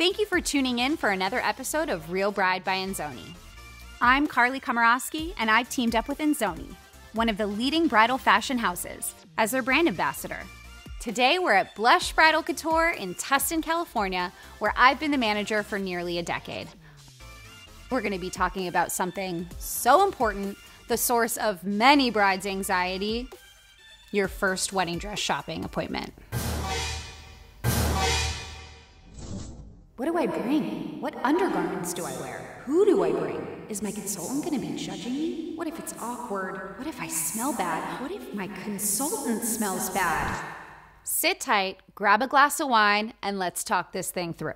Thank you for tuning in for another episode of Real Bride by Enzoani. I'm Karly Komoroske, and I've teamed up with Enzoani, one of the leading bridal fashion houses, as their brand ambassador. Today, we're at Blush Bridal Couture in Tustin, California, where I've been the manager for nearly a decade. We're going to be talking about something so important, the source of many brides' anxiety your first wedding dress shopping appointment. What do I bring? What undergarments do I wear? Who do I bring? Is my consultant going to be judging me? What if it's awkward? What if I smell bad? What if my consultant smells bad? Sit tight, grab a glass of wine, and let's talk this thing through.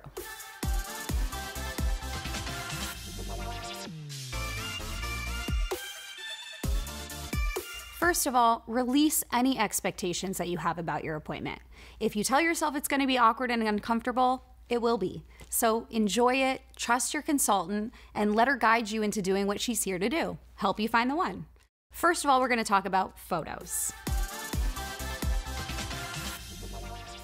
First of all, release any expectations that you have about your appointment. If you tell yourself it's going to be awkward and uncomfortable, it will be. So enjoy it, trust your consultant, and let her guide you into doing what she's here to do help you find the one. First of all, we're going to talk about photos.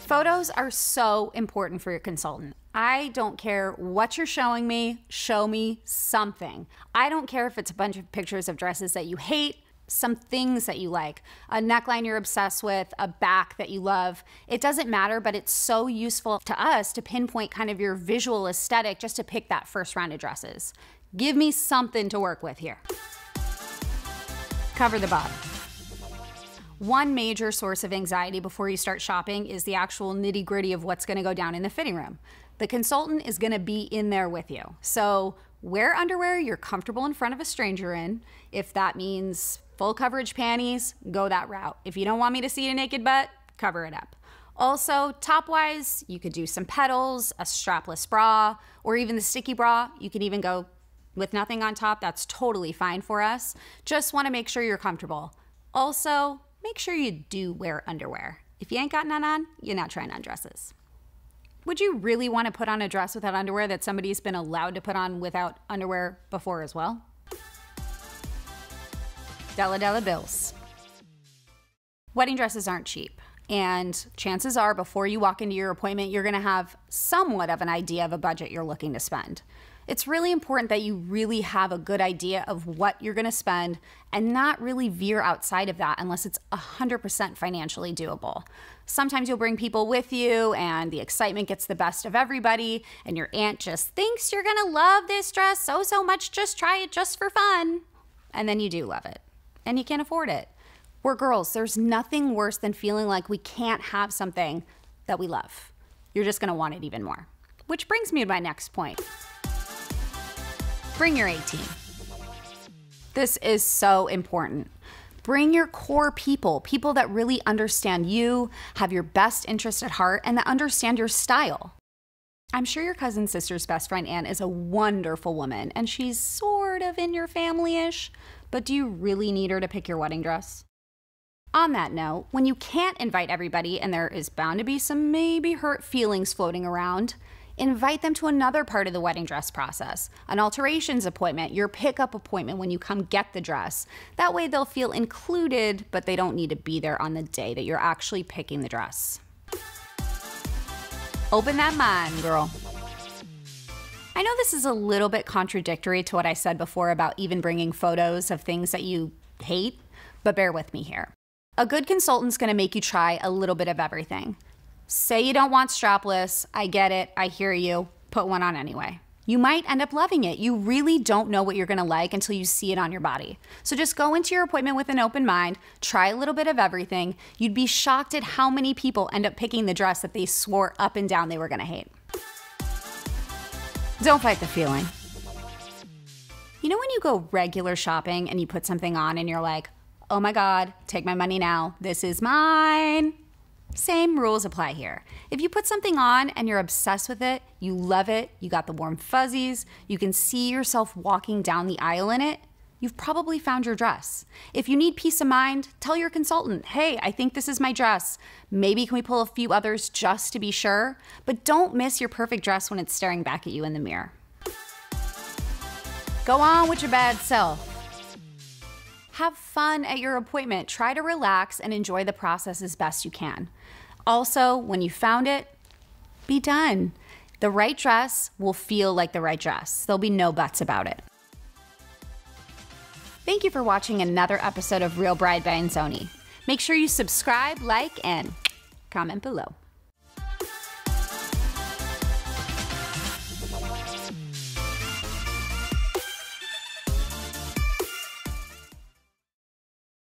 Photos are so important for your consultant. I don't care what you're showing me, show me something. I don't care if it's a bunch of pictures of dresses that you hate, some things that you like, a neckline you're obsessed with, a back that you love. It doesn't matter, but it's so useful to us to pinpoint kind of your visual aesthetic just to pick that first round of dresses. Give me something to work with here. Cover the bottom. One major source of anxiety before you start shopping is the actual nitty gritty of what's gonna go down in the fitting room. The consultant is gonna be in there with you. So wear underwear you're comfortable in front of a stranger in. If that means Full coverage panties, go that route. If you don't want me to see a naked butt, cover it up. Also, top wise, you could do some petals, a strapless bra, or even the sticky bra. You can even go with nothing on top. That's totally fine for us. Just want to make sure you're comfortable. Also, make sure you do wear underwear. If you ain't got none on, you're not trying on dresses. Would you really want to put on a dress without underwear that somebody's been allowed to put on without underwear before as well? Della Della Bills. Wedding dresses aren't cheap. And chances are, before you walk into your appointment, you're gonna have somewhat of an idea of a budget you're looking to spend. It's really important that you really have a good idea of what you're gonna spend and not really veer outside of that unless it's 100% financially doable. Sometimes you'll bring people with you and the excitement gets the best of everybody, and your aunt just thinks you're gonna love this dress so, so much, just try it just for fun. And then you do love it and you can't afford it. We're girls. There's nothing worse than feeling like we can't have something that we love. You're just going to want it even more. Which brings me to my next point bring your A team. This is so important. Bring your core people, people that really understand you, have your best interest at heart, and that understand your style. I'm sure your cousin sister's best friend Anne is a wonderful woman, and she's sort of in your family ish, but do you really need her to pick your wedding dress? On that note, when you can't invite everybody and there is bound to be some maybe hurt feelings floating around, invite them to another part of the wedding dress process an alterations appointment, your pickup appointment when you come get the dress. That way they'll feel included, but they don't need to be there on the day that you're actually picking the dress. Open that mind, girl. I know this is a little bit contradictory to what I said before about even bringing photos of things that you hate, but bear with me here. A good consultant's gonna make you try a little bit of everything. Say you don't want strapless, I get it, I hear you, put one on anyway. You might end up loving it. You really don't know what you're gonna like until you see it on your body. So just go into your appointment with an open mind, try a little bit of everything. You'd be shocked at how many people end up picking the dress that they swore up and down they were gonna hate. Don't fight the feeling. You know when you go regular shopping and you put something on and you're like, oh my God, take my money now. This is mine. Same rules apply here. If you put something on and you're obsessed with it, you love it, you got the warm fuzzies, you can see yourself walking down the aisle in it, you've probably found your dress. If you need peace of mind, tell your consultant, hey, I think this is my dress. Maybe can we pull a few others just to be sure? But don't miss your perfect dress when it's staring back at you in the mirror. Go on with your bad self. Have fun at your appointment. Try to relax and enjoy the process as best you can. Also, when you found it, be done. The right dress will feel like the right dress. There'll be no buts about it. Thank you for watching another episode of Real Bride by Enzoani. Make sure you subscribe, like, and comment below.